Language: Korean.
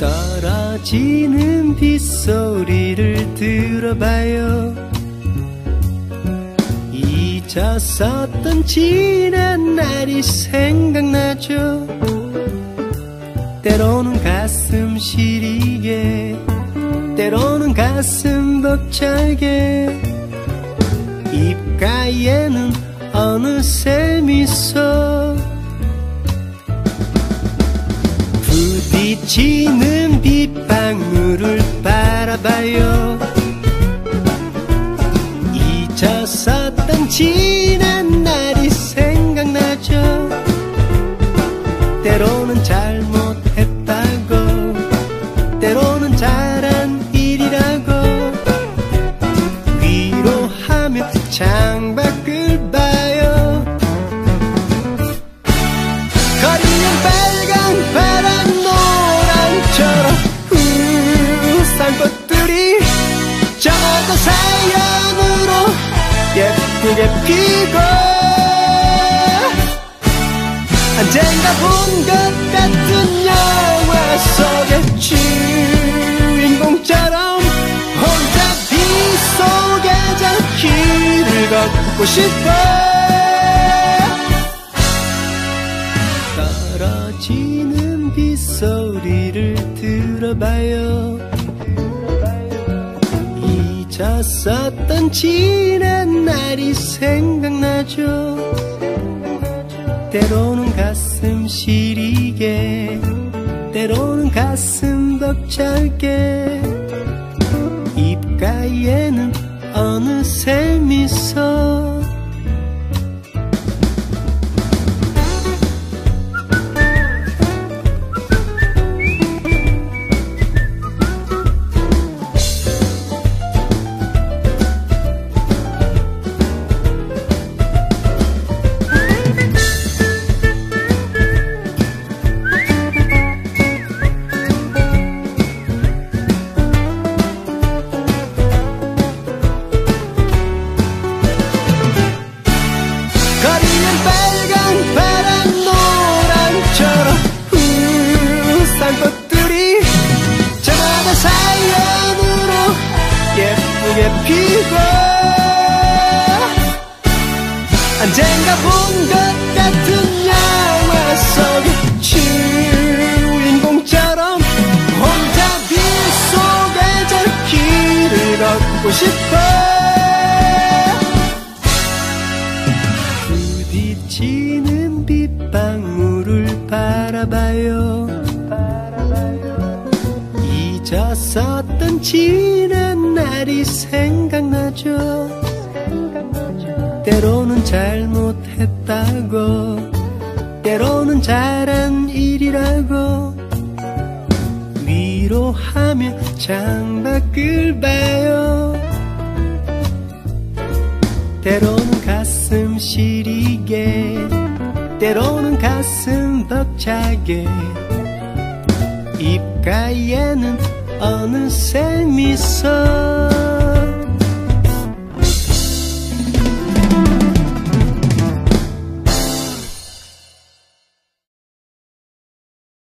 떨어지는 빗소리를 들어봐요. 잊었었던 지난 날이 생각나 가슴 벅차게. 입가에는 어느새 미소. 부딪히는 빗방울을 바라봐요. 잊었었던 지난 날이 생각나죠. 때로는 잘 저마다 사연으로 예쁘게 피고 언젠가 본 것 같은 영화 속의 주인공처럼 혼자 빗속에 저 길을 걷고 싶어 떨어지는 빗소리를 들어봐요 잊었었던 지난 날이 생각나죠. 때로는 가슴 시리게 때로는 가슴 벅차게. 입가에는 어느새 미소 언젠가 본 것 같은 영화 속의 주인공처럼 혼자 빗속에 저 길을 걷고 싶어. 부딪히는 빗방울을 바라봐요. 잊었었던 지난 날이 생각나죠. 때로 는 잘못했다고. 때로는 잘한 일이라고. 위로하며 창밖을 봐요. 때로는 가슴 시리게. 때로는 가슴 벅차게. 입가에는 어느새 미소